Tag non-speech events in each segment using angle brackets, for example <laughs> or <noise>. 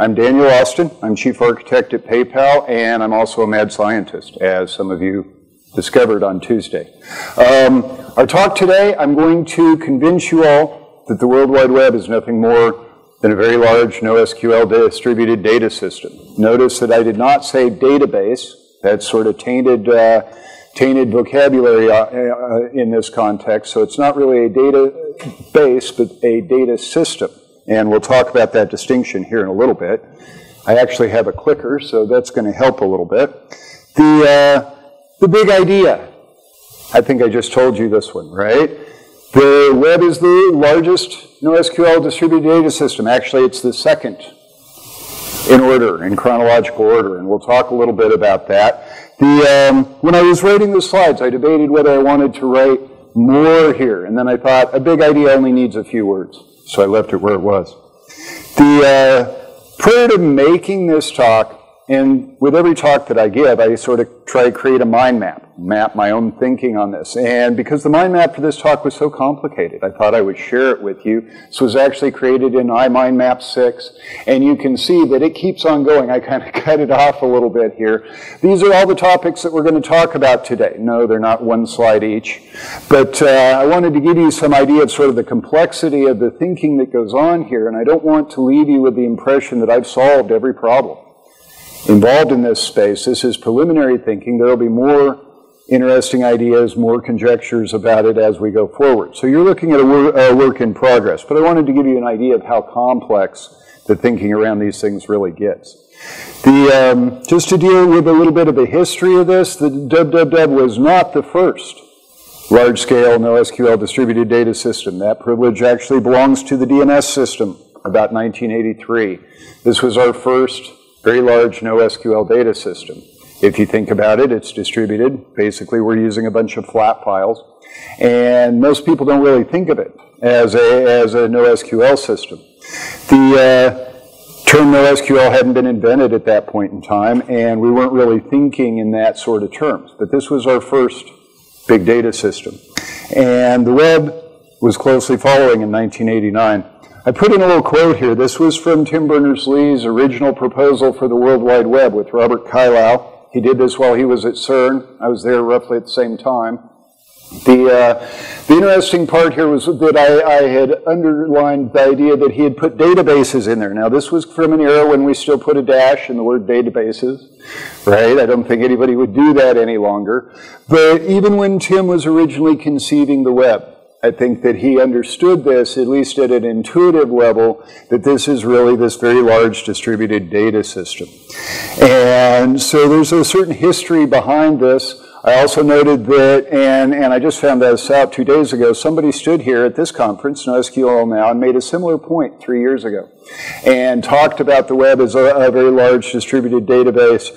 I'm Daniel Austin. I'm chief architect at PayPal, and I'm also a mad scientist, as some of you discovered on Tuesday. Um, our talk today, I'm going to convince you all that the World Wide Web is nothing more than a very large NoSQL distributed data system. Notice that I did not say database. That's sort of tainted, uh, tainted vocabulary uh, uh, in this context. So it's not really a database, but a data system. And we'll talk about that distinction here in a little bit. I actually have a clicker, so that's going to help a little bit. The, uh, the big idea. I think I just told you this one, right? The web is the largest NoSQL distributed data system. Actually, it's the second in order, in chronological order, and we'll talk a little bit about that. The, um, when I was writing the slides, I debated whether I wanted to write more here, and then I thought a big idea only needs a few words so I left it where it was. The uh, prior to making this talk, and with every talk that I give, I sort of try to create a mind map, map my own thinking on this. And because the mind map for this talk was so complicated, I thought I would share it with you. This was actually created in iMindMap 6, and you can see that it keeps on going. I kind of <laughs> cut it off a little bit here. These are all the topics that we're going to talk about today. No, they're not one slide each. But uh, I wanted to give you some idea of sort of the complexity of the thinking that goes on here, and I don't want to leave you with the impression that I've solved every problem involved in this space. This is preliminary thinking. There will be more interesting ideas, more conjectures about it as we go forward. So you're looking at a, wor a work in progress, but I wanted to give you an idea of how complex the thinking around these things really gets. The, um, just to deal with a little bit of the history of this, the www was not the first large-scale NoSQL distributed data system. That privilege actually belongs to the DNS system about 1983. This was our first very large NoSQL data system. If you think about it, it's distributed. Basically, we're using a bunch of flat files. And most people don't really think of it as a, as a NoSQL system. The uh, term NoSQL hadn't been invented at that point in time, and we weren't really thinking in that sort of terms. But this was our first big data system. And the web was closely following in 1989. I put in a little quote here. This was from Tim Berners-Lee's original proposal for the World Wide Web with Robert Cailliau. He did this while he was at CERN. I was there roughly at the same time. The, uh, the interesting part here was that I, I, had underlined the idea that he had put databases in there. Now, this was from an era when we still put a dash in the word databases, right? I don't think anybody would do that any longer. But even when Tim was originally conceiving the web, I think that he understood this, at least at an intuitive level, that this is really this very large distributed data system. And so there's a certain history behind this. I also noted that, and, and I just found this out two days ago, somebody stood here at this conference, NoSQL Now, and made a similar point three years ago, and talked about the web as a, a very large distributed database.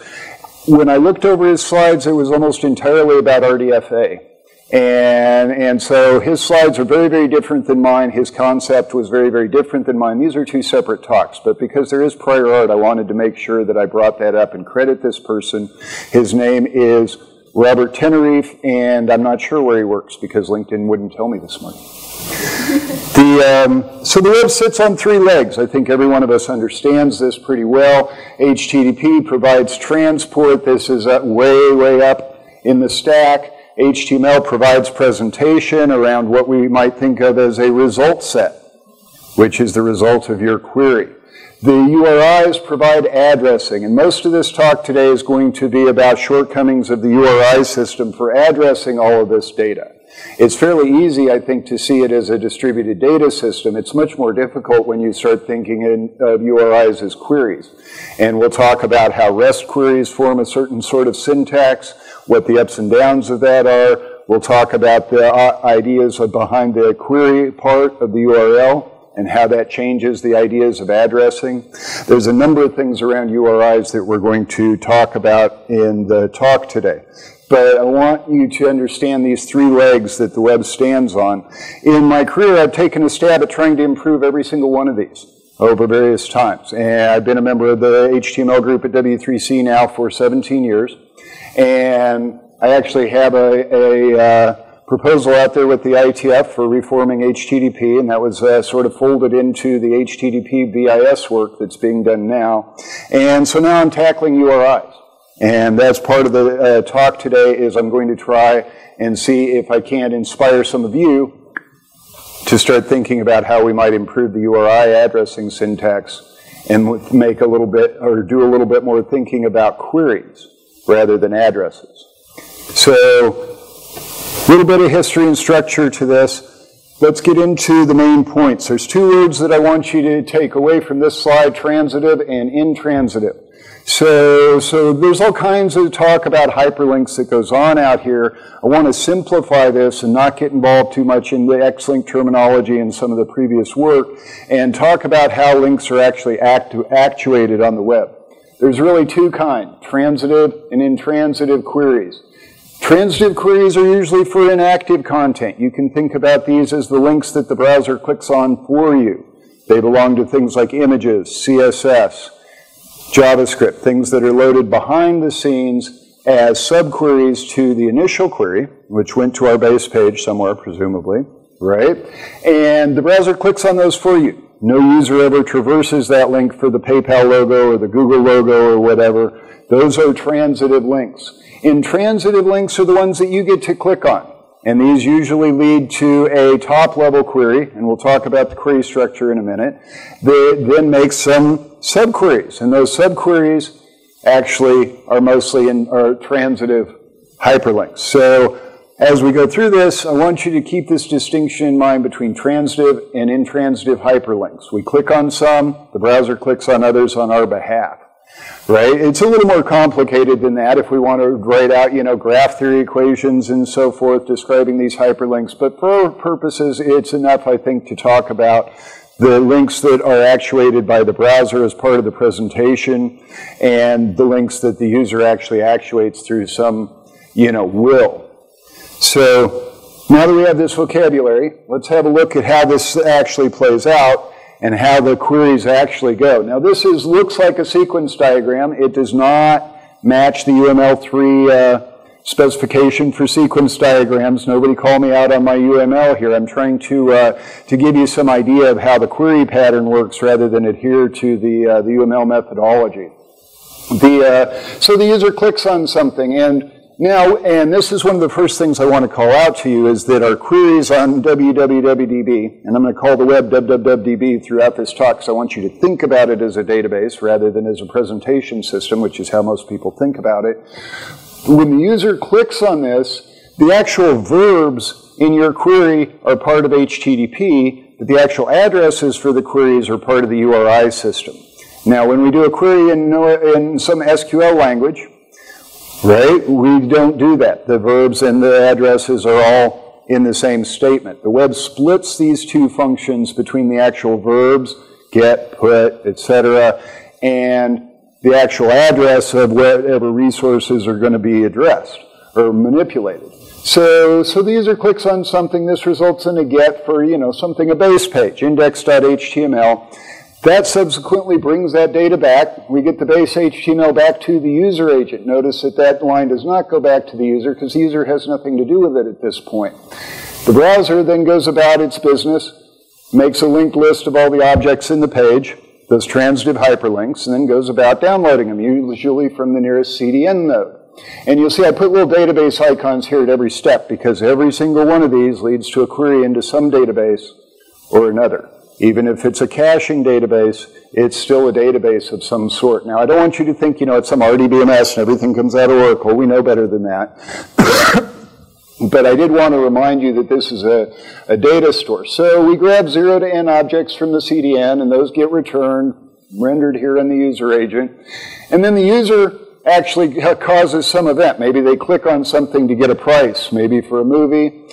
When I looked over his slides, it was almost entirely about RDFA. And, and so his slides are very, very different than mine. His concept was very, very different than mine. These are two separate talks, but because there is prior art, I wanted to make sure that I brought that up and credit this person. His name is Robert Tenerife, and I'm not sure where he works because LinkedIn wouldn't tell me this morning. <laughs> the, um, so the web sits on three legs. I think every one of us understands this pretty well. HTTP provides transport. This is way, way up in the stack. HTML provides presentation around what we might think of as a result set, which is the result of your query. The URIs provide addressing, and most of this talk today is going to be about shortcomings of the URI system for addressing all of this data. It's fairly easy, I think, to see it as a distributed data system. It's much more difficult when you start thinking in, of URIs as queries. And we'll talk about how REST queries form a certain sort of syntax, what the ups and downs of that are. We'll talk about the uh, ideas behind the query part of the URL and how that changes the ideas of addressing. There's a number of things around URIs that we're going to talk about in the talk today. But I want you to understand these three legs that the web stands on. In my career, I've taken a stab at trying to improve every single one of these over various times. And I've been a member of the HTML group at W3C now for 17 years. And I actually have a, a uh, proposal out there with the IETF for reforming HTTP, and that was uh, sort of folded into the HTTP BIS work that's being done now. And so now I'm tackling URIs. And that's part of the uh, talk today is I'm going to try and see if I can inspire some of you to start thinking about how we might improve the URI addressing syntax and make a little bit or do a little bit more thinking about queries rather than addresses. So a little bit of history and structure to this. Let's get into the main points. There's two words that I want you to take away from this slide, transitive and intransitive. So, so there's all kinds of talk about hyperlinks that goes on out here. I want to simplify this and not get involved too much in the X-link terminology and some of the previous work and talk about how links are actually actu actuated on the web. There's really two kinds, transitive and intransitive queries. Transitive queries are usually for inactive content. You can think about these as the links that the browser clicks on for you. They belong to things like images, CSS, JavaScript, things that are loaded behind the scenes as subqueries to the initial query, which went to our base page somewhere, presumably, right? And the browser clicks on those for you. No user ever traverses that link for the PayPal logo or the Google logo or whatever. Those are transitive links. Intransitive links are the ones that you get to click on. And these usually lead to a top level query, and we'll talk about the query structure in a minute, that then makes some subqueries. And those subqueries actually are mostly in are transitive hyperlinks. So as we go through this, I want you to keep this distinction in mind between transitive and intransitive hyperlinks. We click on some, the browser clicks on others on our behalf right? It's a little more complicated than that if we want to write out, you know, graph theory equations and so forth describing these hyperlinks. But for our purposes, it's enough, I think, to talk about the links that are actuated by the browser as part of the presentation and the links that the user actually actuates through some, you know, will. So now that we have this vocabulary, let's have a look at how this actually plays out and how the queries actually go. Now this is looks like a sequence diagram. It does not match the UML3 uh, specification for sequence diagrams. Nobody call me out on my UML here. I'm trying to uh, to give you some idea of how the query pattern works rather than adhere to the uh, the UML methodology. The uh, so the user clicks on something and now, and this is one of the first things I want to call out to you is that our queries on www.db, and I'm going to call the web www throughout this talk because I want you to think about it as a database rather than as a presentation system, which is how most people think about it. When the user clicks on this, the actual verbs in your query are part of HTTP, but the actual addresses for the queries are part of the URI system. Now, when we do a query in, in some SQL language, Right? We don't do that. The verbs and the addresses are all in the same statement. The web splits these two functions between the actual verbs, get, put, etc., and the actual address of whatever resources are going to be addressed or manipulated. So, so the user clicks on something, this results in a get for, you know, something, a base page, index.html, that subsequently brings that data back. We get the base HTML back to the user agent. Notice that that line does not go back to the user because the user has nothing to do with it at this point. The browser then goes about its business, makes a linked list of all the objects in the page, those transitive hyperlinks, and then goes about downloading them, usually from the nearest CDN node. And you'll see I put little database icons here at every step because every single one of these leads to a query into some database or another. Even if it's a caching database, it's still a database of some sort. Now, I don't want you to think, you know, it's some RDBMS and everything comes out of Oracle. We know better than that. <coughs> but I did want to remind you that this is a, a data store. So we grab 0 to n objects from the CDN, and those get returned, rendered here in the user agent. And then the user actually causes some event. Maybe they click on something to get a price, maybe for a movie.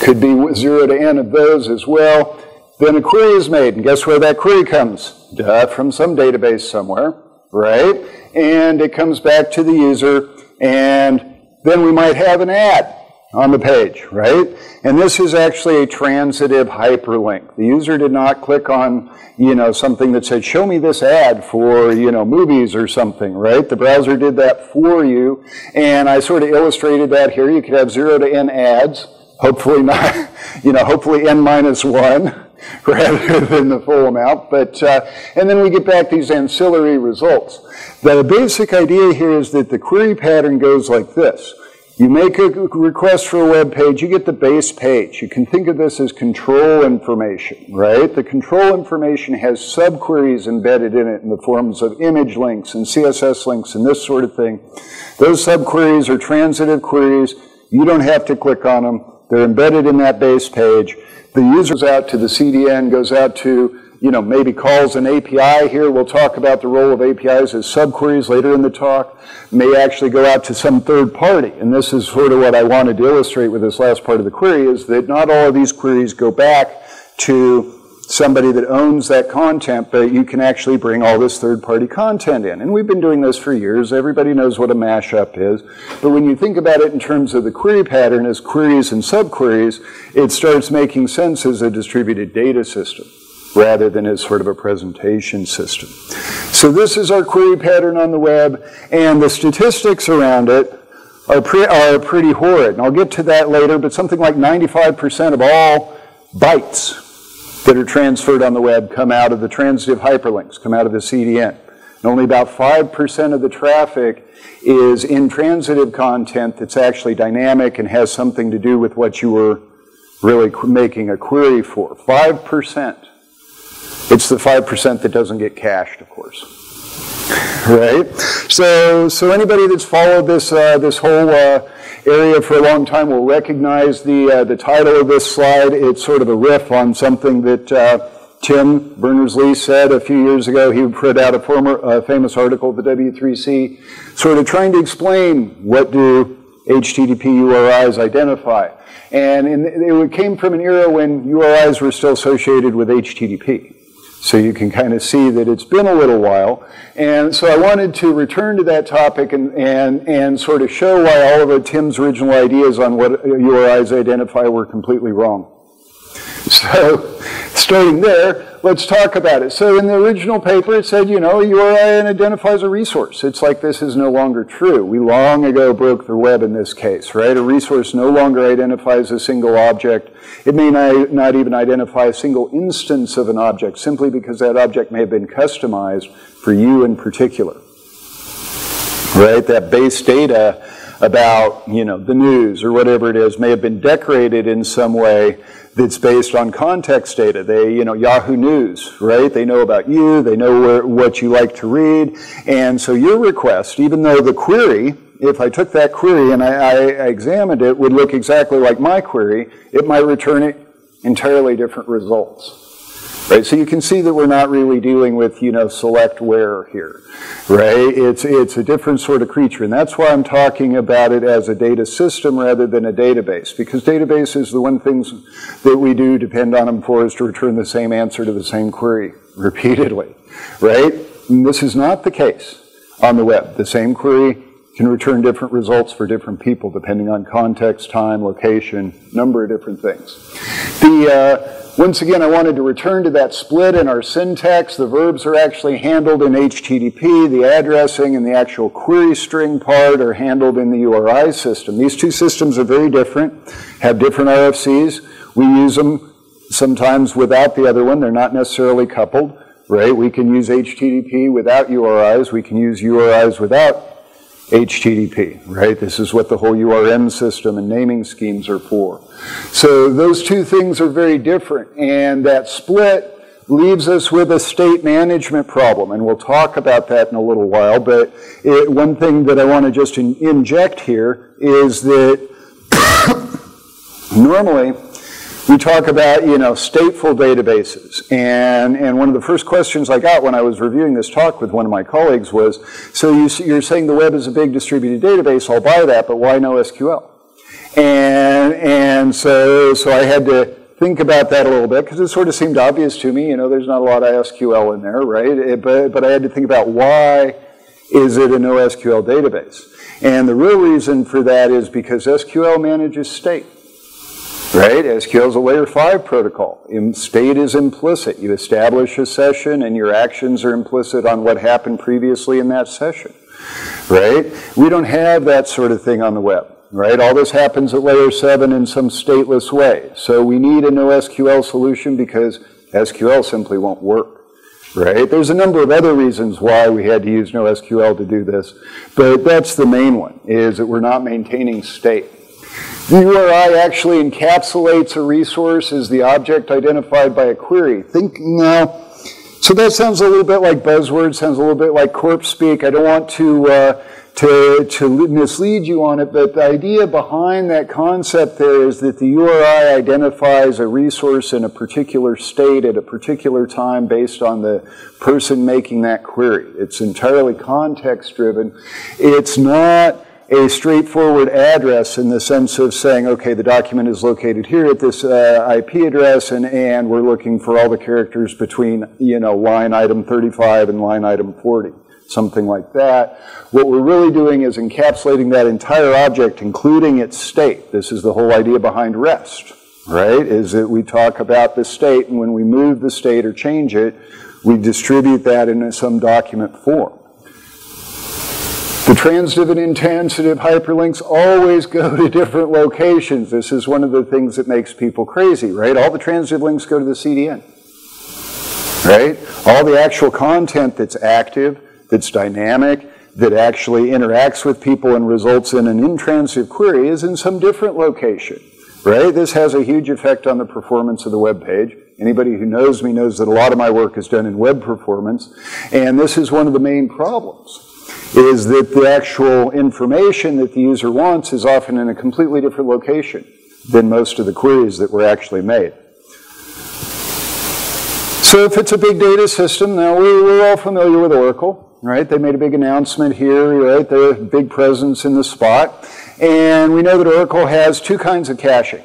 Could be 0 to n of those as well. Then a query is made, and guess where that query comes? Duh, from some database somewhere, right? And it comes back to the user, and then we might have an ad. on the page, right? And this is actually a transitive hyperlink. The user did not click on, you know, something that said, show me this ad for, you know, movies or something, right? The browser did that for you. And I sort of illustrated that here. You could have zero to n ads, hopefully not, <laughs> you know, hopefully n minus one <laughs> rather than the full amount. But, uh, and then we get back these ancillary results. The basic idea here is that the query pattern goes like this. You make a request for a web page, you get the base page. You can think of this as control information, right? The control information has subqueries embedded in it in the forms of image links and CSS links and this sort of thing. Those subqueries are transitive queries. You don't have to click on them. They're embedded in that base page. The user's out to the CDN, goes out to you know, maybe calls an API here. We'll talk about the role of APIs as subqueries later in the talk. May actually go out to some third party. And this is sort of what I wanted to illustrate with this last part of the query is that not all of these queries go back to somebody that owns that content, but you can actually bring all this third party content in. And we've been doing this for years. Everybody knows what a mashup is. But when you think about it in terms of the query pattern as queries and subqueries, it starts making sense as a distributed data system rather than as sort of a presentation system. So this is our query pattern on the web, and the statistics around it are, pre- are pretty horrid. And I'll get to that later, but something like 95% of all bytes that are transferred on the web come out of the transitive hyperlinks, come out of the CDN. And only about 5% of the traffic is intransitive content that's actually dynamic and has something to do with what you were really making a query for. 5%. It's the 5% that doesn't get cached, of course. right? So, so anybody that's followed this, uh, this whole uh, area for a long time will recognize the, uh, the title of this slide. It's sort of a riff on something that uh, Tim Berners-Lee said a few years ago. He put out a former, famous article, the W3C, sort of trying to explain what do HTTP URIs identify. And in, it came from an era when URIs were still associated with HTTP. So you can kind of see that it's been a little while. And so I wanted to return to that topic and, and, and sort of show why all of Tim's original ideas on what URIs identify were completely wrong. So, starting there, let's talk about it. So, in the original paper, it said, you know, URI identifies a resource. It's like this is no longer true. We long ago broke the web in this case, right? A resource no longer identifies a single object. It may not even identify a single instance of an object simply because that object may have been customized for you in particular. Right? That base data about, you know, the news or whatever it is may have been decorated in some way that's based on context data. They, you know, Yahoo News, right? They know about you, they know where, what you like to read. And so your request, even though the query, if I took that query and I, I examined it, would look exactly like my query, it might return entirely different results. Right? So you can see that we're not really dealing with, you know, select where here, right? It's, it's a different sort of creature. And that's why I'm talking about it as a data system rather than a database, because databases, the one things that we do depend on them for is to return the same answer to the same query repeatedly, right? And this is not the case on the web. The same query can return different results for different people depending on context, time, location, number of different things. The, uh, once again, I wanted to return to that split in our syntax. The verbs are actually handled in HTTP. The addressing and the actual query string part are handled in the URI system. These two systems are very different, have different RFCs. We use them sometimes without the other one. They're not necessarily coupled, right? We can use HTTP without URIs. We can use URIs without HTTP, right? This is what the whole URN system and naming schemes are for. So those two things are very different, and that split leaves us with a state management problem, and we'll talk about that in a little while, but it, one thing that I want to just in, inject here is that <coughs> normally we talk about, you know, stateful databases. And, and one of the first questions I got when I was reviewing this talk with one of my colleagues was, so you, you're saying the web is a big distributed database, I'll buy that, but why no SQL? And, and so, so I had to think about that a little bit because it sort of seemed obvious to me, you know, there's not a lot of SQL in there, right? It, but, but I had to think about why is it a NoSQL database? And the real reason for that is because SQL manages state. Right? SQL is a layer 5 protocol. State is implicit. You establish a session and your actions are implicit on what happened previously in that session. Right? We don't have that sort of thing on the web. Right? All this happens at layer 7 in some stateless way. So we need a NoSQL solution because SQL simply won't work right? There's a number of other reasons why we had to use NoSQL to do this, but that's the main one, is that we're not maintaining state. URI actually encapsulates a resource as the object identified by a query. Think now, so that sounds a little bit like buzzword, sounds a little bit like corp speak. I don't want to, uh, to, to mislead you on it, but the idea behind that concept there is that the URI identifies a resource in a particular state at a particular time based on the person making that query. It's entirely context driven. It's not a straightforward address in the sense of saying, okay, the document is located here at this uh, IP address, and, and we're looking for all the characters between, you know, line item 35 and line item 40, something like that. What we're really doing is encapsulating that entire object, including its state. This is the whole idea behind REST, right? Is that we talk about the state, and when we move the state or change it, we distribute that in some document form. The transitive and intransitive hyperlinks always go to different locations. This is one of the things that makes people crazy, right? All the transitive links go to the CDN, right? All the actual content that's active, that's dynamic, that actually interacts with people and results in an intransitive query is in some different location, right? This has a huge effect on the performance of the web page. Anybody who knows me knows that a lot of my work is done in web performance, and this is one of the main problems is that the actual information that the user wants is often in a completely different location than most of the queries that were actually made. So if it's a big data system, now we're all familiar with Oracle, right? They made a big announcement here, right? They're a big presence in the spot. And we know that Oracle has two kinds of caching,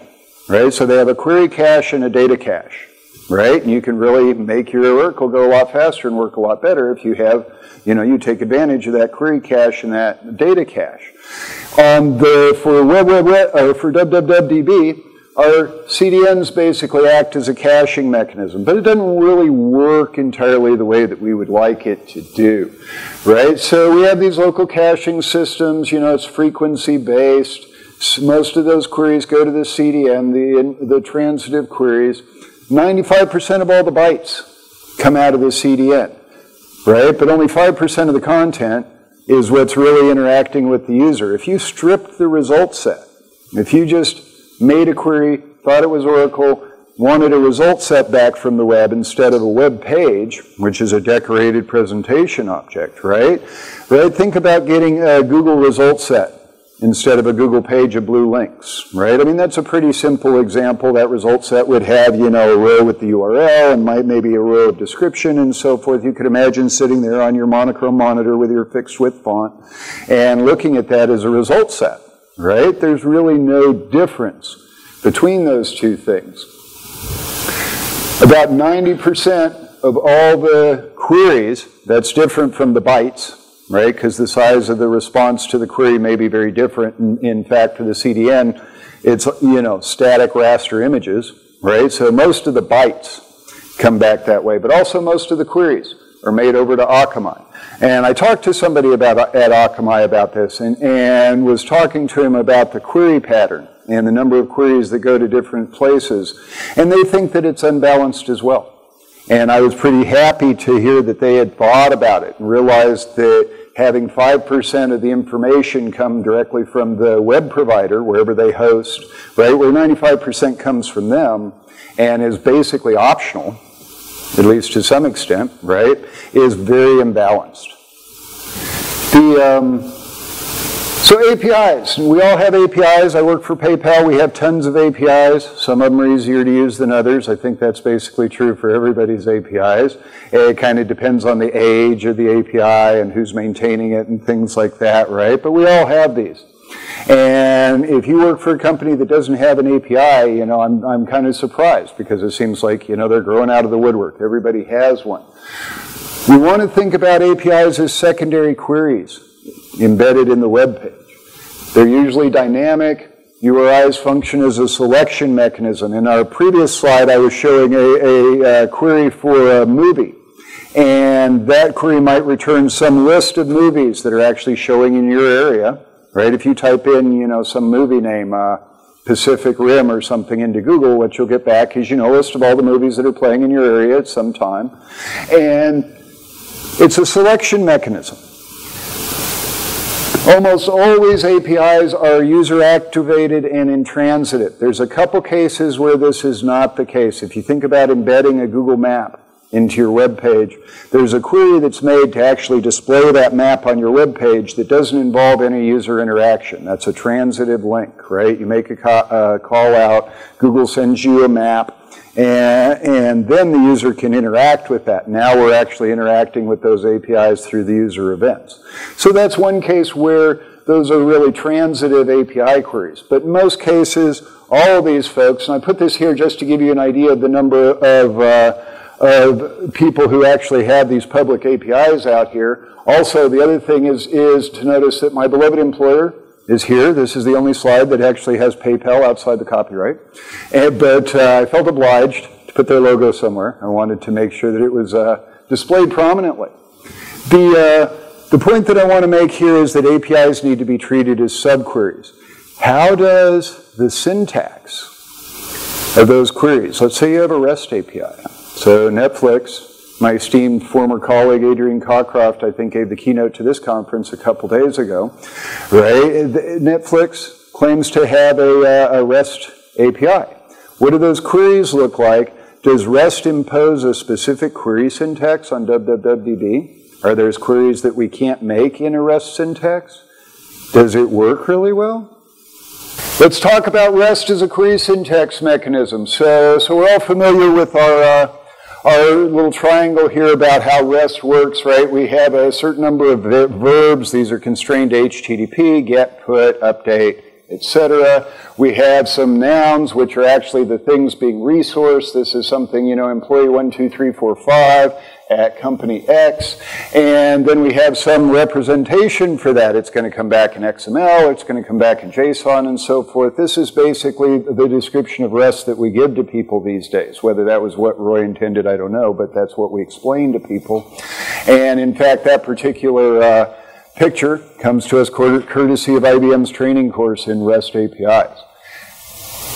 right? So they have a query cache and a data cache, right? And you can really make your Oracle go a lot faster and work a lot better if you have you know, you take advantage of that query cache and that data cache. On the, for web, web, web, or for www.db, our CDNs basically act as a caching mechanism, but it doesn't really work entirely the way that we would like it to do, right? So we have these local caching systems, you know, it's frequency based. Most of those queries go to the CDN, the, the transitive queries. 95% of all the bytes come out of the CDN right? But only 5% of the content is what's really interacting with the user. If you stripped the result set, if you just made a query, thought it was Oracle, wanted a result set back from the web instead of a web page, which is a decorated presentation object, right? Right? Think about getting a Google result set instead of a Google page of blue links, right? I mean, that's a pretty simple example. That result set would have, you know, a row with the URL and might maybe a row of description and so forth. You could imagine sitting there on your monochrome monitor with your fixed width font and looking at that as a result set, right? There's really no difference between those two things. About 90% of all the queries, that's different from the bytes, right? Because the size of the response to the query may be very different. In, in fact, for the CDN, it's, you know, static raster images, right? So most of the bytes come back that way, but also most of the queries are made over to Akamai. And I talked to somebody about, at Akamai about this and, and was talking to him about the query pattern and the number of queries that go to different places. And they think that it's unbalanced as well. And I was pretty happy to hear that they had thought about it and realized that having 5% of the information come directly from the web provider, wherever they host, right, where 95% comes from them and is basically optional, at least to some extent, right, is very imbalanced. The, um, so APIs, we all have APIs. I work for PayPal. We have tons of APIs. Some of them are easier to use than others. I think that's basically true for everybody's APIs. It kind of depends on the age of the API and who's maintaining it and things like that, right? But we all have these. And if you work for a company that doesn't have an API, you know, I'm, I'm kind of surprised because it seems like, you know, they're growing out of the woodwork. Everybody has one. We want to think about APIs as secondary queries embedded in the web page. They're usually dynamic. URIs function as a selection mechanism. In our previous slide, I was showing a, a, a query for a movie. And that query might return some list of movies that are actually showing in your area, right? If you type in, you know, some movie name, uh, Pacific Rim or something into Google, what you'll get back is, you know, a list of all the movies that are playing in your area at some time. And it's a selection mechanism. Almost always APIs are user activated and intransitive. There's a couple cases where this is not the case. If you think about embedding a Google map into your web page, there's a query that's made to actually display that map on your web page that doesn't involve any user interaction. That's a transitive link, right? You make a uh, call out, Google sends you a map, and, then the user can interact with that. Now we're actually interacting with those APIs through the user events. So that's one case where those are really transitive API queries. But in most cases, all of these folks, and I put this here just to give you an idea of the number of, uh, of people who actually have these public APIs out here. Also, the other thing is, is to notice that my beloved employer, is here. This is the only slide that actually has PayPal outside the copyright. And, but uh, I felt obliged to put their logo somewhere. I wanted to make sure that it was uh, displayed prominently. The, uh, the point that I want to make here is that APIs need to be treated as subqueries. How does the syntax of those queries, let's say you have a REST API. So Netflix my esteemed former colleague Adrian Cockcroft, I think, gave the keynote to this conference a couple days ago. Right? Netflix claims to have a, uh, a REST API. What do those queries look like? Does REST impose a specific query syntax on www.db? Are there queries that we can't make in a REST syntax? Does it work really well? Let's talk about REST as a query syntax mechanism. So, so we're all familiar with our uh, our little triangle here about how REST works, right? We have a certain number of verbs. These are constrained HTTP, get, put, update, etc. We have some nouns, which are actually the things being resourced. This is something, you know, employee 12345 at company X. And then we have some representation for that. It's going to come back in XML, it's going to come back in JSON and so forth. This is basically the description of REST that we give to people these days. Whether that was what Roy intended, I don't know, but that's what we explain to people. And in fact, that particular uh, picture comes to us courtesy of IBM's training course in REST APIs.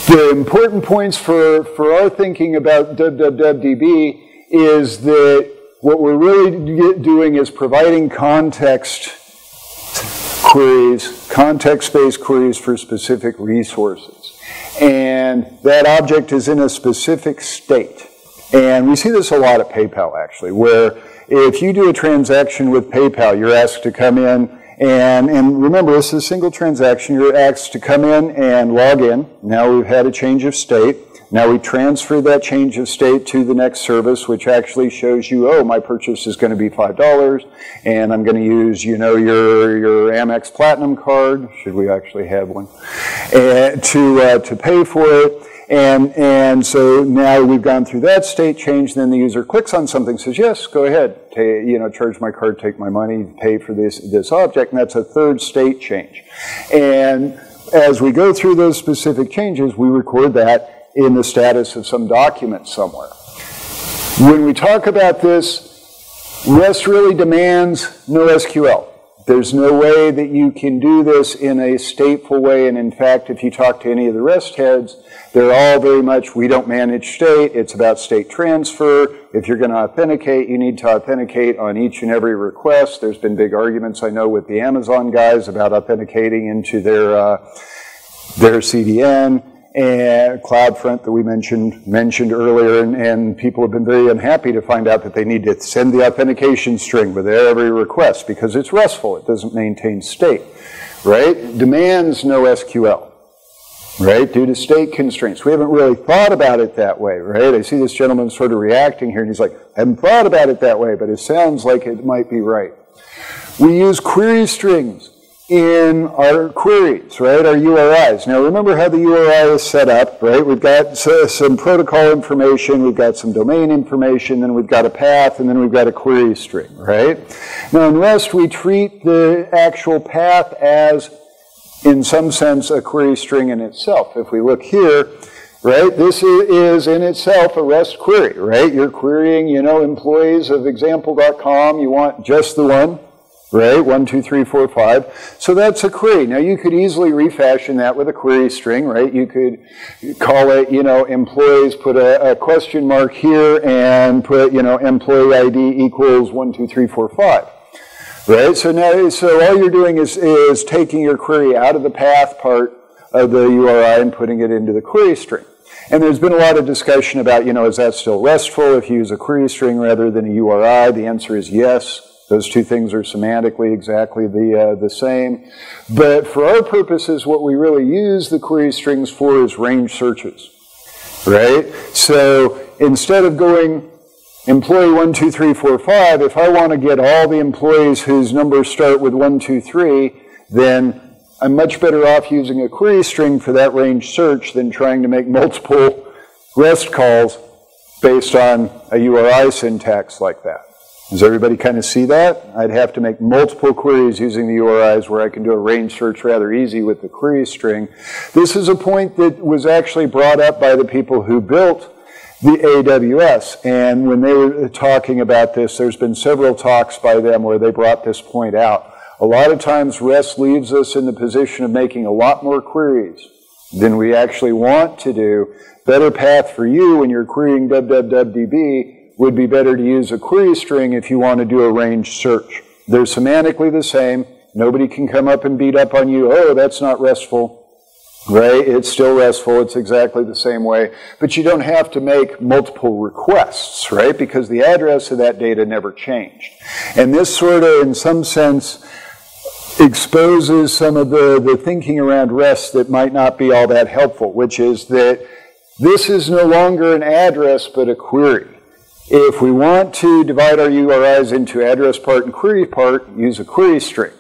The important points for, for our thinking about www.db is that what we're really doing is providing context queries, context-based queries for specific resources. And that object is in a specific state. And we see this a lot at PayPal, actually, where if you do a transaction with PayPal, you're asked to come in and, and remember, this is a single transaction. You're asked to come in and log in. Now we've had a change of state. Now we transfer that change of state to the next service, which actually shows you, oh, my purchase is going to be $5, and I'm going to use, you know, your, your Amex Platinum card, should we actually have one, and to, uh, to pay for it. And, and so now we've gone through that state change, then the user clicks on something, says, yes, go ahead, you know, charge my card, take my money, pay for this, this object, and that's a third state change. And as we go through those specific changes, we record that in the status of some document somewhere. When we talk about this, REST really demands NoSQL. There's no way that you can do this in a stateful way. And in fact, if you talk to any of the REST heads, they're all very much, we don't manage state. It's about state transfer. If you're going to authenticate, you need to authenticate on each and every request. There's been big arguments, I know, with the Amazon guys about authenticating into their, uh, their CDN and CloudFront that we mentioned mentioned earlier, and, and, people have been very unhappy to find out that they need to send the authentication string with every request because it's RESTful. It doesn't maintain state, right? Demands no SQL, right? Due to state constraints. We haven't really thought about it that way, right? I see this gentleman sort of reacting here, and he's like, I haven't thought about it that way, but it sounds like it might be right. We use query strings in our queries, right, our URIs. Now remember how the URI is set up, right? We've got some protocol information, we've got some domain information, then we've got a path, and then we've got a query string, right? Now in REST, we treat the actual path as in some sense, a query string in itself. If we look here, right, this is in itself a REST query, right? You're querying, you know, employees of example.com. You want just the one, right? One, two, three, four, five. So that's a query. Now you could easily refashion that with a query string, right? You could call it, you know, employees, put a, a question mark here and put, you know, employee ID equals one, two, three, four, five. Right? So now, so all you're doing is, is taking your query out of the path part of the URI and putting it into the query string. And there's been a lot of discussion about, you know, is that still RESTful if you use a query string rather than a URI? The answer is yes. Those two things are semantically exactly the, uh, the same. But for our purposes, what we really use the query strings for is range searches, right? So instead of going employee 1, 2, 3, 4, 5, if I want to get all the employees whose numbers start with 1, 2, 3, then I'm much better off using a query string for that range search than trying to make multiple REST calls based on a URI syntax like that. Does everybody kind of see that? I'd have to make multiple queries using the URIs where I can do a range search rather easy with the query string. This is a point that was actually brought up by the people who built the AWS. And when they were talking about this, there's been several talks by them where they brought this point out. A lot of times REST leaves us in the position of making a lot more queries than we actually want to do. Better path for you when you're querying www.db would be better to use a query string if you want to do a range search. They're semantically the same. Nobody can come up and beat up on you, oh, that's not RESTful. Right? It's still RESTful. It's exactly the same way. But you don't have to make multiple requests, right? Because the address of that data never changed. And this sort of, in some sense, exposes some of the, the thinking around REST that might not be all that helpful, which is that this is no longer an address but a query. If we want to divide our URIs into address part and query part, use a query string.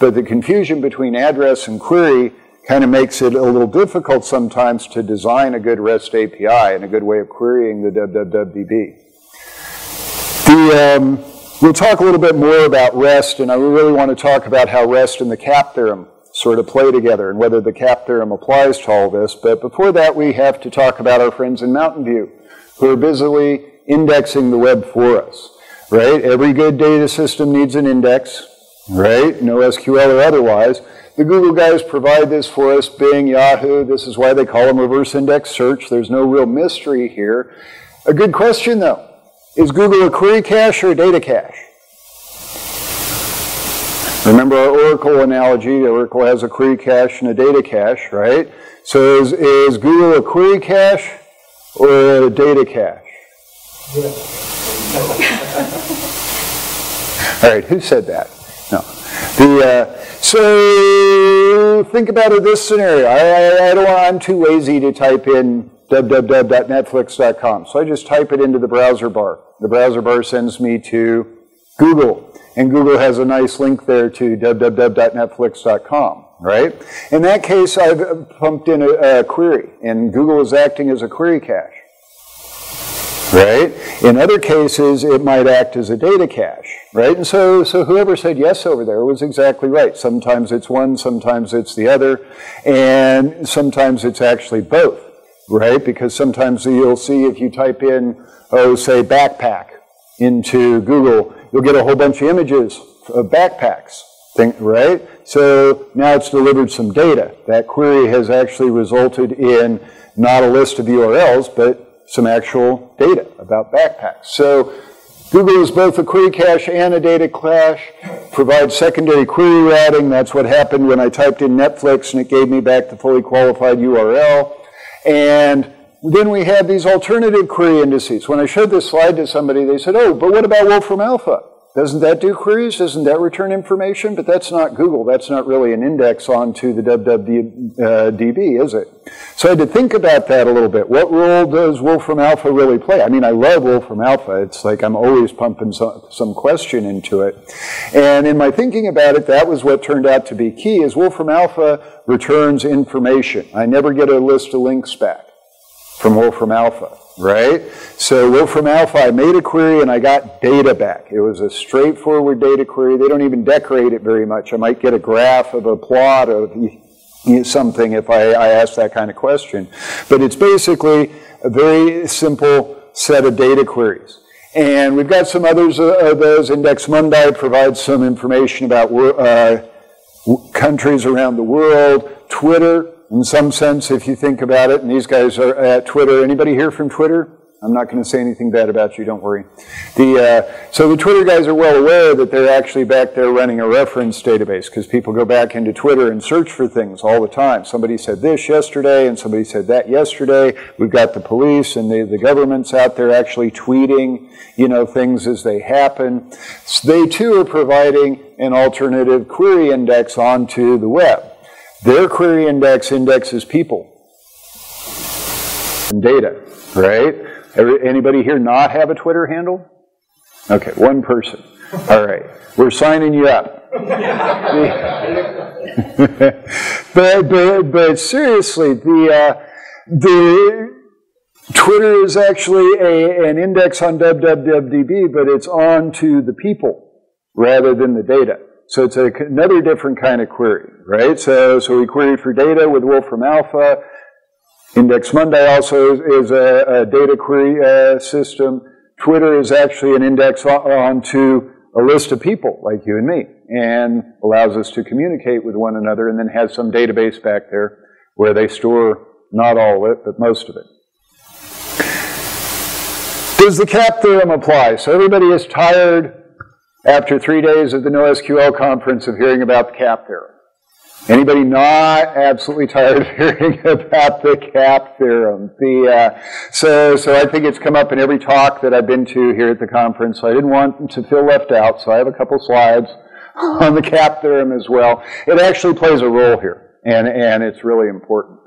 But the confusion between address and query kind of makes it a little difficult sometimes to design a good REST API and a good way of querying the www.db. The, um, we'll talk a little bit more about REST, and I really want to talk about how REST and the CAP theorem sort of play together and whether the CAP theorem applies to all this. But before that, we have to talk about our friends in Mountain View who are busily indexing the web for us, right? Every good data system needs an index, right? No SQL or otherwise. The Google guys provide this for us, Bing, Yahoo. This is why they call them reverse index search. There's no real mystery here. A good question, though. Is Google a query cache or a data cache? Remember our Oracle analogy. Oracle has a query cache and a data cache, right? So is, is Google a query cache or a data cache? All right, who said that? No. The, uh, so think about it this scenario. I, I, I don't I'm too lazy to type in www.netflix.com. So I just type it into the browser bar. The browser bar sends me to Google. And Google has a nice link there to www.netflix.com, right? In that case, I've pumped in a, a query, and Google is acting as a query cache right? In other cases, it might act as a data cache, right? And so, so whoever said yes over there was exactly right. Sometimes it's one, sometimes it's the other, and sometimes it's actually both, right? Because sometimes you'll see if you type in, oh, say backpack into Google, you'll get a whole bunch of images of backpacks, Think, right? So now it's delivered some data. That query has actually resulted in not a list of URLs, but some actual data about backpacks. So Google is both a query cache and a data cache, provides secondary query routing. That's what happened when I typed in Netflix and it gave me back the fully qualified URL. And then we have these alternative query indices. When I showed this slide to somebody, they said, oh, but what about Wolfram Alpha? Doesn't that do queries? Doesn't that return information? But that's not Google. That's not really an index onto the WWDB, is it? So I had to think about that a little bit. What role does Wolfram Alpha really play? I mean, I love Wolfram Alpha. It's like I'm always pumping some, some question into it. And in my thinking about it, that was what turned out to be key, is Wolfram Alpha returns information. I never get a list of links back from Wolfram Alpha right? So Wolfram Alpha, I made a query and I got data back. It was a straightforward data query. They don't even decorate it very much. I might get a graph of a plot of something if I, I ask that kind of question. But it's basically a very simple set of data queries. And we've got some others of those. Index Mundi provides some information about uh, countries around the world. Twitter, in some sense, if you think about it, and these guys are at Twitter. Anybody here from Twitter? I'm not going to say anything bad about you, don't worry. The, uh, so the Twitter guys are well aware that they're actually back there running a reference database because people go back into Twitter and search for things all the time. Somebody said this yesterday and somebody said that yesterday. We've got the police and the, the government's out there actually tweeting, you know, things as they happen. So they too are providing an alternative query index onto the web. Their query index indexes people and data, right? Anybody here not have a Twitter handle? Okay, one person. All right, we're signing you up. <laughs> but, but, but seriously, the, uh, the Twitter is actually a, an index on www.db, but it's on to the people rather than the data. So it's a, another different kind of query, right? So, so we queried for data with Wolfram Alpha. Index Mundi also is, a, a, data query uh, system. Twitter is actually an index onto a list of people like you and me and allows us to communicate with one another and then has some database back there where they store not all of it, but most of it. Does the CAP theorem apply? So everybody is tired after three days of the NoSQL conference of hearing about the CAP theorem. Anybody not absolutely tired of <laughs> hearing about the CAP theorem? The, uh, so, so I think it's come up in every talk that I've been to here at the conference. So I didn't want to feel left out, so I have a couple slides on the CAP theorem as well. It actually plays a role here, and, and it's really important.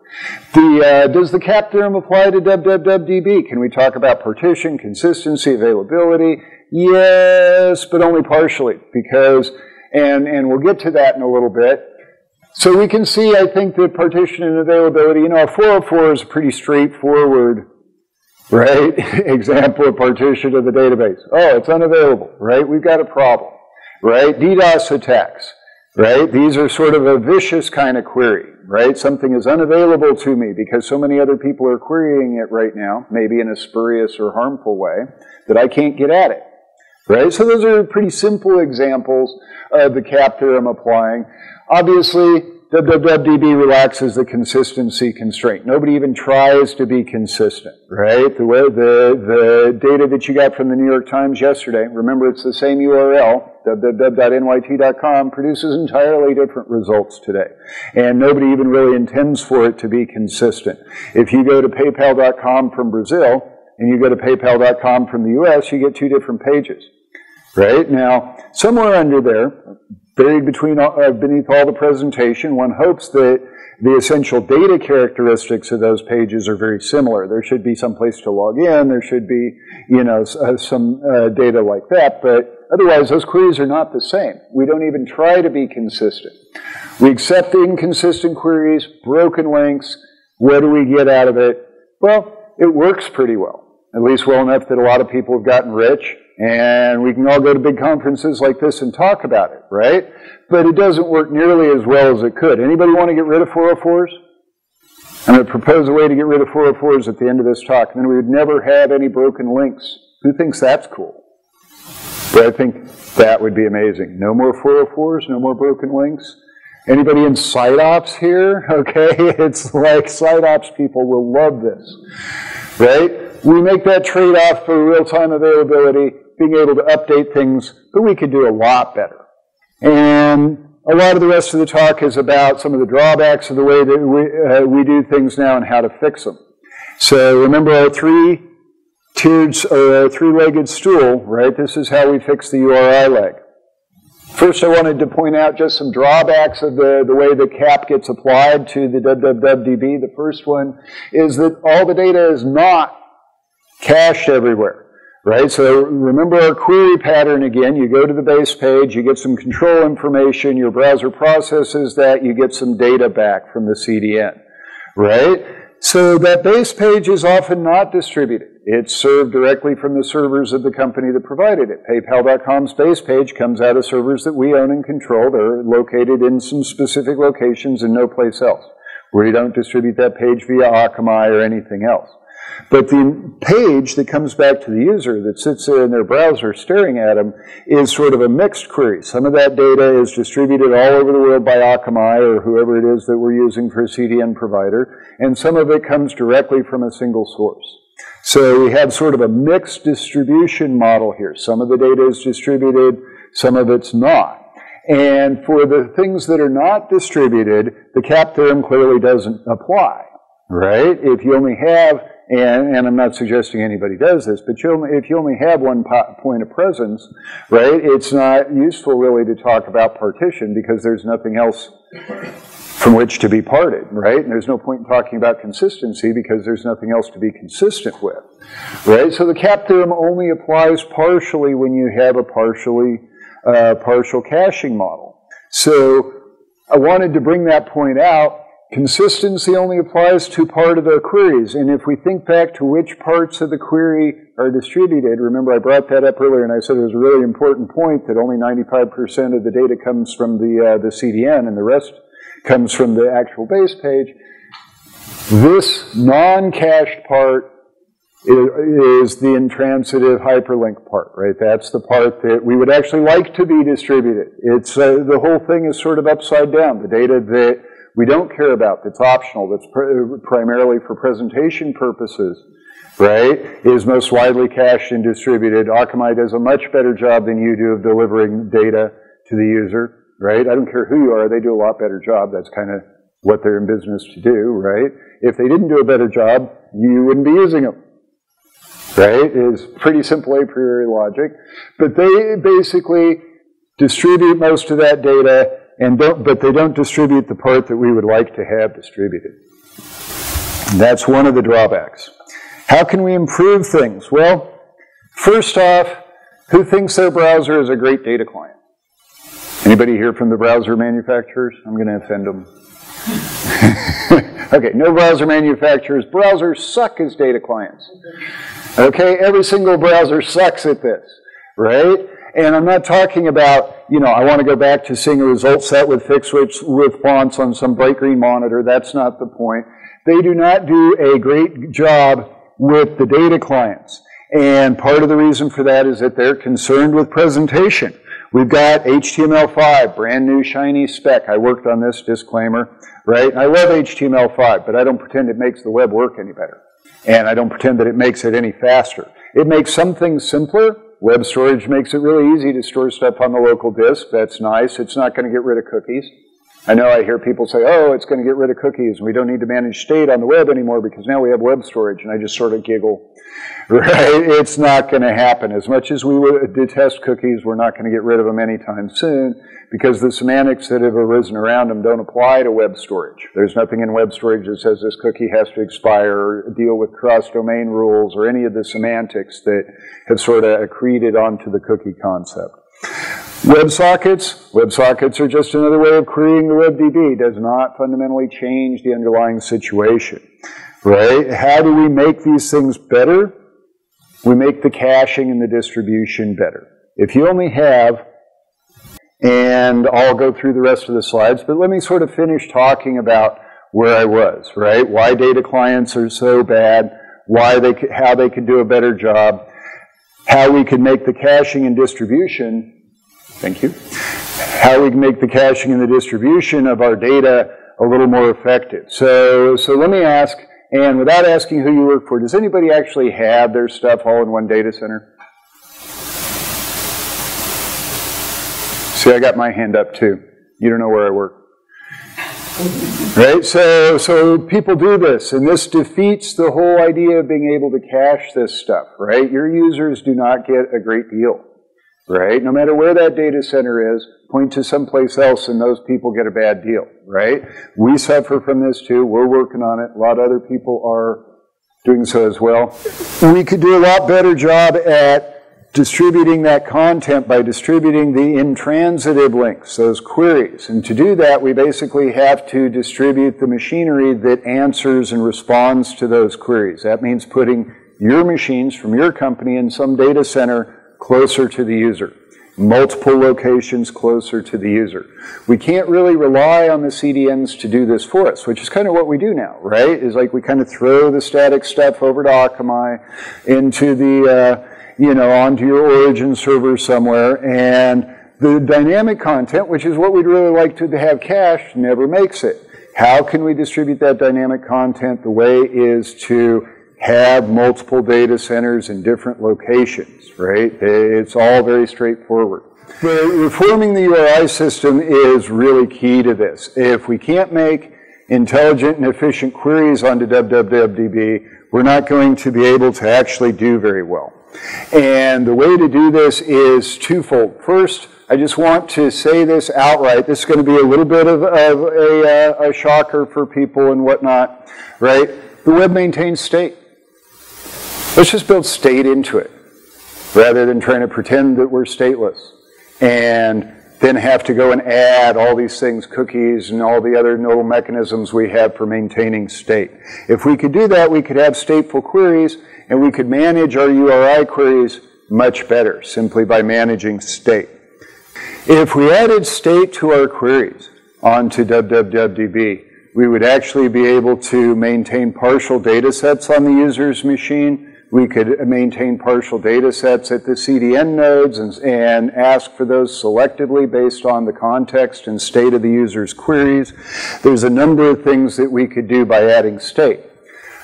The, uh, does the CAP theorem apply to www.db? Can we talk about partition, consistency, availability? Yes, but only partially, because, and, and we'll get to that in a little bit. So we can see, I think, the partition and availability. You know, a 404 is a pretty straightforward, right, <laughs> example of partition of the database. Oh, it's unavailable, right? We've got a problem, right? DDoS attacks, right? These are sort of a vicious kind of query, right? Something is unavailable to me because so many other people are querying it right now, maybe in a spurious or harmful way, that I can't get at it. Right? So those are pretty simple examples of the CAP theorem applying. Obviously, WWDB relaxes the consistency constraint. Nobody even tries to be consistent, right? The, way, the, the data that you got from the New York Times yesterday, remember it's the same URL, www.nyt.com, produces entirely different results today. And nobody even really intends for it to be consistent. If you go to paypal.com from Brazil and you go to paypal.com from the US, you get two different pages. Right? Now, somewhere under there, buried between, uh, beneath all the presentation. One hopes that the essential data characteristics of those pages are very similar. There should be some place to log in. There should be, you know, uh, some uh, data like that. But otherwise, those queries are not the same. We don't even try to be consistent. We accept the inconsistent queries, broken links. What do we get out of it? Well, it works pretty well. At least well enough that a lot of people have gotten rich and we can all go to big conferences like this and talk about it, right? But it doesn't work nearly as well as it could. Anybody want to get rid of 404s? I'm going to propose a way to get rid of 404s at the end of this talk, and then we would never have any broken links. Who thinks that's cool? But I think that would be amazing. No more 404s, no more broken links. Anybody in SiteOps here? <laughs> Okay, it's like SiteOps people will love this, right? We make that trade-off for real-time availability being able to update things, but we could do a lot better. And a lot of the rest of the talk is about some of the drawbacks of the way that we, uh, we do things now and how to fix them. So remember our three tiered or three-legged stool, right? This is how we fix the URI leg. First, I wanted to point out just some drawbacks of the, the way the cap gets applied to the www.db. The first one is that all the data is not cached everywhere right? So remember our query pattern again. You go to the base page, you get some control information, your browser processes that, you get some data back from the CDN, right? So that base page is often not distributed. It's served directly from the servers of the company that provided it. PayPal.com's base page comes out of servers that we own and control. They're located in some specific locations and no place else. We don't distribute that page via Akamai or anything else. But the page that comes back to the user that sits there in their browser staring at them is sort of a mixed query. Some of that data is distributed all over the world by Akamai or whoever it is that we're using for a CDN provider, and some of it comes directly from a single source. So we have sort of a mixed distribution model here. Some of the data is distributed, some of it's not. And for the things that are not distributed, the CAP theorem clearly doesn't apply, right? If you only have and, and I'm not suggesting anybody does this, but you only, if you only have one point of presence, right, it's not useful really to talk about partition because there's nothing else from which to be parted, right? And there's no point in talking about consistency because there's nothing else to be consistent with, right? So the CAP theorem only applies partially when you have a partially uh, partial caching model. So I wanted to bring that point out Consistency only applies to part of the queries, and if we think back to which parts of the query are distributed, remember I brought that up earlier and I said it was a really important point that only 95% of the data comes from the, uh, the CDN and the rest comes from the actual base page. This non-cached part is the intransitive hyperlink part, right? That's the part that we would actually like to be distributed. It's uh, the whole thing is sort of upside down. The data that we don't care about, that's optional, that's pr- primarily for presentation purposes, right, is most widely cached and distributed. Akamai does a much better job than you do of delivering data to the user, right? I don't care who you are, they do a lot better job. That's kind of what they're in business to do, right? If they didn't do a better job, you wouldn't be using them. Right? Is pretty simple a priori logic. But they basically distribute most of that data and don't, but they don't distribute the part that we would like to have distributed. That's one of the drawbacks. How can we improve things? Well, first off, who thinks their browser is a great data client? Anybody here from the browser manufacturers? I'm going to offend them. <laughs> okay, no browser manufacturers. Browsers suck as data clients. Okay, every single browser sucks at this, right? And I'm not talking about, you know, I want to go back to seeing a result set with fixed with fonts on some bright green monitor. That's not the point. They do not do a great job with the data clients. And part of the reason for that is that they're concerned with presentation. We've got HTML5, brand new shiny spec. I worked on this disclaimer, right? I love HTML5, but I don't pretend it makes the web work any better. And I don't pretend that it makes it any faster. It makes some things simpler, Web storage makes it really easy to store stuff on the local disk. That's nice. It's not going to get rid of cookies. I know I hear people say, oh, it's going to get rid of cookies. We don't need to manage state on the web anymore because now we have web storage. And I just sort of giggle. <laughs> Right? It's not going to happen. As much as we detest cookies, we're not going to get rid of them anytime soon because the semantics that have arisen around them don't apply to web storage. There's nothing in web storage that says this cookie has to expire deal with cross-domain rules or any of the semantics that have sort of accreted onto the cookie concept. WebSockets, WebSockets are just another way of creating the WebDB. It does not fundamentally change the underlying situation, right? How do we make these things better? We make the caching and the distribution better. If you only have, and I'll go through the rest of the slides, but let me sort of finish talking about where I was, right? Why data clients are so bad, why they, how they could do a better job, how we could make the caching and distribution Thank you. How we can make the caching and the distribution of our data a little more effective. So, so let me ask, and without asking who you work for, does anybody actually have their stuff all in one data center? See, I got my hand up too. You don't know where I work. Right? So, so people do this, and this defeats the whole idea of being able to cache this stuff, right? Your users do not get a great deal right? No matter where that data center is, point to someplace else and those people get a bad deal, right? We suffer from this too. We're working on it. A lot of other people are doing so as well. We could do a lot better job at distributing that content by distributing the intransitive links, those queries. And to do that, we basically have to distribute the machinery that answers and responds to those queries. That means putting your machines from your company in some data center closer to the user multiple locations closer to the user. We can't really rely on the CDNs to do this for us, which is kind of what we do now, right? Is like we kind of throw the static stuff over to Akamai into the, uh, you know, onto your origin server somewhere, and the dynamic content, which is what we'd really like to have cached, never makes it. How can we distribute that dynamic content? The way is to have multiple data centers in different locations, right? It's all very straightforward. Reforming the URI system is really key to this. If we can't make intelligent and efficient queries onto www.db, we're not going to be able to actually do very well. And the way to do this is twofold. First, I just want to say this outright. This is going to be a little bit of, of a, uh, a shocker for people and whatnot, right? The web maintains state. Let's just build state into it rather than trying to pretend that we're stateless and then have to go and add all these things, cookies and all the other nodal mechanisms we have for maintaining state. If we could do that, we could have stateful queries and we could manage our URI queries much better simply by managing state. If we added state to our queries onto www.db, we would actually be able to maintain partial data sets on the user's machine we could maintain partial data sets at the CDN nodes and, and, ask for those selectively based on the context and state of the user's queries. There's a number of things that we could do by adding state.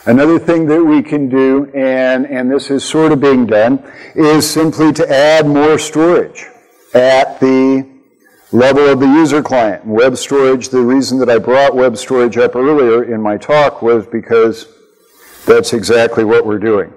Another thing that we can do, and, and this is sort of being done, is simply to add more storage at the level of the user client. Web storage, the reason that I brought web storage up earlier in my talk was because that's exactly what we're doing.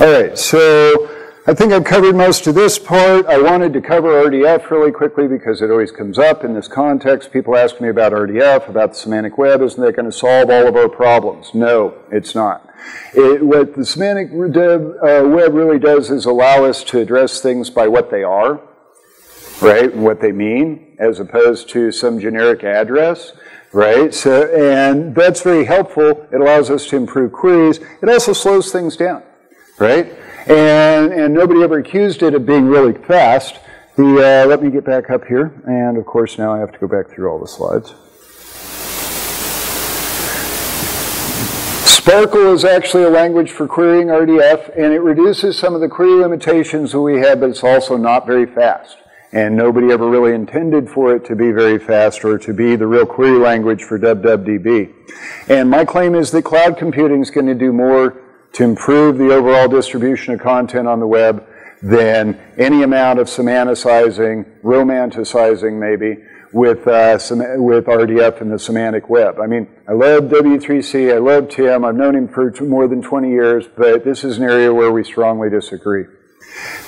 All right, so I think I've covered most of this part. I wanted to cover RDF really quickly because it always comes up in this context. People ask me about RDF, about the semantic web. Isn't that going to solve all of our problems? No, it's not. It, what the semantic uh, web really does is allow us to address things by what they are, right, what they mean, as opposed to some generic address right? So, and that's very helpful. It allows us to improve queries. It also slows things down right? And, and nobody ever accused it of being really fast. The, uh, let me get back up here. And of course, now I have to go back through all the slides. SPARQL is actually a language for querying RDF, and it reduces some of the query limitations that we have, but it's also not very fast. And nobody ever really intended for it to be very fast or to be the real query language for WebDB. And my claim is that cloud computing is going to do more to improve the overall distribution of content on the web than any amount of semanticizing, romanticizing maybe, with, uh, with RDF and the semantic web. I mean, I love W3C, I love Tim, I've known him for more than 20 years, but this is an area where we strongly disagree.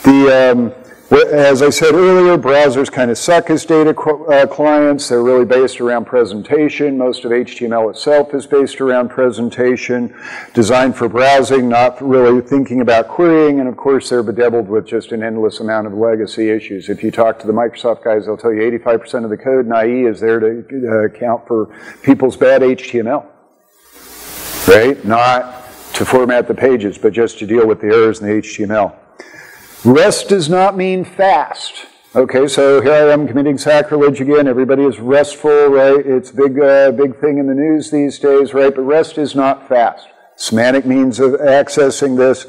The, um, as I said earlier, browsers kind of suck as data uh, clients. They're really based around presentation. Most of HTML itself is based around presentation, designed for browsing, not really thinking about querying. And of course, they're bedeviled with just an endless amount of legacy issues. If you talk to the Microsoft guys, they'll tell you 85% of the code in IE is there to uh, account for people's bad HTML, right? Not to format the pages, but just to deal with the errors in the HTML. Rest does not mean fast. Okay, so here I am committing sacrilege again. Everybody is restful, right? It's big, uh, big thing in the news these days, right? But rest is not fast. Semantic means of accessing this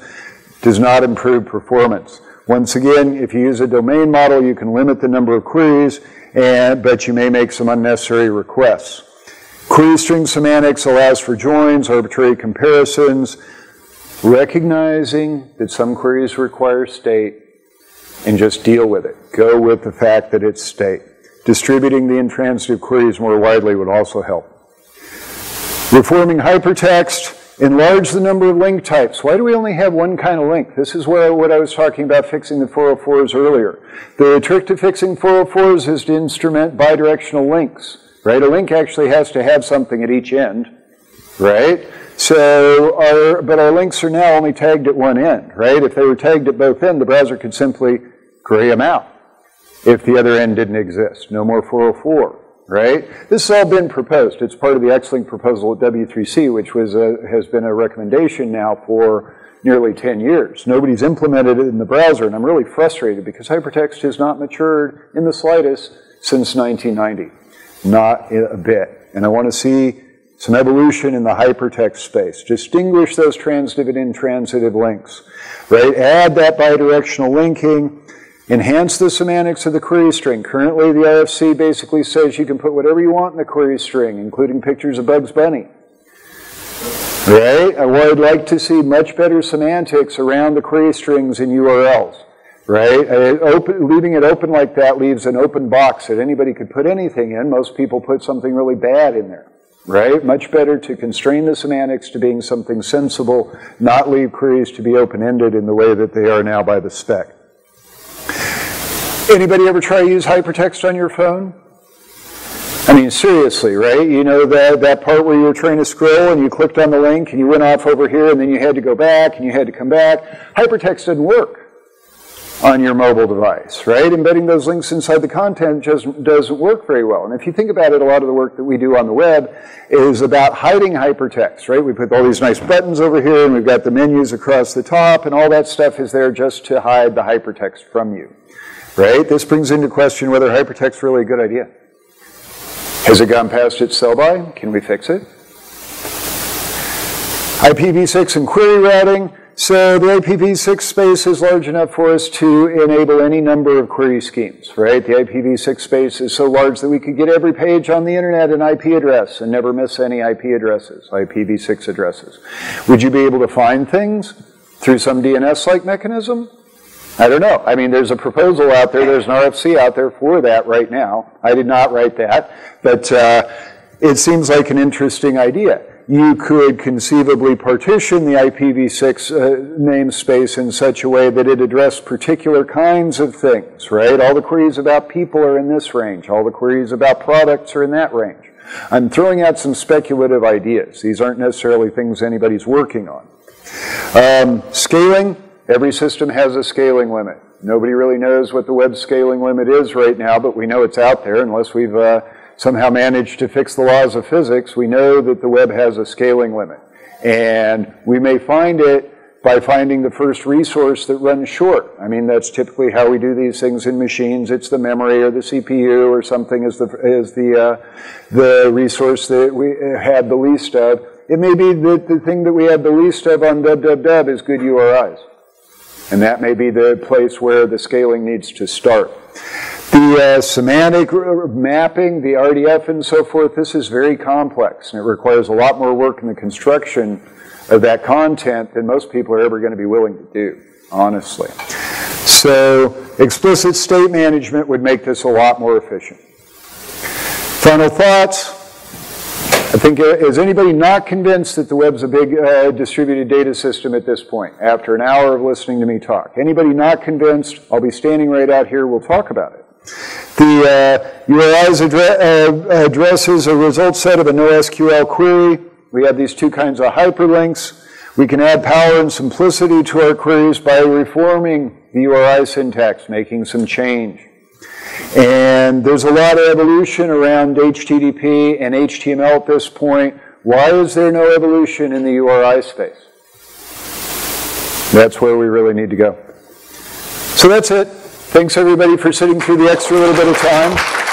does not improve performance. Once again, if you use a domain model, you can limit the number of queries, and, but you may make some unnecessary requests. Query string semantics allows for joins, arbitrary comparisons, recognizing that some queries require state and just deal with it. Go with the fact that it's state. Distributing the intransitive queries more widely would also help. Reforming hypertext, enlarge the number of link types. Why do we only have one kind of link? This is where, what I was talking about fixing the 404s earlier. The trick to fixing 404s is to instrument bidirectional links, right? A link actually has to have something at each end, right? So our, but our links are now only tagged at one end, right? If they were tagged at both ends, the browser could simply gray them out if the other end didn't exist. No more 404, right? This has all been proposed. It's part of the Xlink proposal at W3C, which was a, has been a recommendation now for nearly 10 years. Nobody's implemented it in the browser, and I'm really frustrated because hypertext has not matured in the slightest since 1990. Not a bit. And I want to see some evolution in the hypertext space. Distinguish those transitive and intransitive links, right? Add that bidirectional linking. Enhance the semantics of the query string. Currently, the RFC basically says you can put whatever you want in the query string, including pictures of Bugs Bunny. Right? I'd like to see much better semantics around the query strings and URLs. Right? Open, leaving it open like that leaves an open box that anybody could put anything in. Most people put something really bad in there right? Much better to constrain the semantics to being something sensible, not leave queries to be open-ended in the way that they are now by the spec. Anybody ever try to use hypertext on your phone? I mean, seriously, right? You know that, that part where you were trying to scroll and you clicked on the link and you went off over here and then you had to go back and you had to come back. Hypertext didn't work on your mobile device, right? Embedding those links inside the content just doesn't work very well. And if you think about it, a lot of the work that we do on the web is about hiding hypertext, right? We put all these nice buttons over here and we've got the menus across the top and all that stuff is there just to hide the hypertext from you, right? This brings into question whether hypertext is really a good idea. Has it gone past its sell-by? Can we fix it? IPv6 and query routing. So the IPv6 space is large enough for us to enable any number of query schemes, right? The IPv6 space is so large that we could get every page on the internet an IP address and never miss any IP addresses, IPv6 addresses. Would you be able to find things through some DNS-like mechanism? I don't know. I mean, there's a proposal out there, there's an RFC out there for that right now. I did not write that, but uh, it seems like an interesting idea you could conceivably partition the IPv6 uh, namespace in such a way that it addressed particular kinds of things, right? All the queries about people are in this range. All the queries about products are in that range. I'm throwing out some speculative ideas. These aren't necessarily things anybody's working on. Um, scaling, every system has a scaling limit. Nobody really knows what the web scaling limit is right now, but we know it's out there unless we've uh, somehow managed to fix the laws of physics, we know that the web has a scaling limit. And we may find it by finding the first resource that runs short. I mean, that's typically how we do these things in machines. It's the memory or the CPU or something is the, is the, uh, the resource that we had the least of. It may be that the thing that we had the least of on www is good URIs. And that may be the place where the scaling needs to start. The uh, semantic mapping, the RDF and so forth, this is very complex and it requires a lot more work in the construction of that content than most people are ever going to be willing to do, honestly. So explicit state management would make this a lot more efficient. Final thoughts. I think, uh, is anybody not convinced that the web's a big uh, distributed data system at this point, after an hour of listening to me talk? Anybody not convinced? I'll be standing right out here, we'll talk about it. The uh, URI's address, uh, addresses a result set of a NoSQL query. We have these two kinds of hyperlinks. We can add power and simplicity to our queries by reforming the URI syntax, making some change. And there's a lot of evolution around HTTP and HTML at this point. Why is there no evolution in the URI space? That's where we really need to go. So that's it. Thanks everybody for sitting through the extra little bit of time.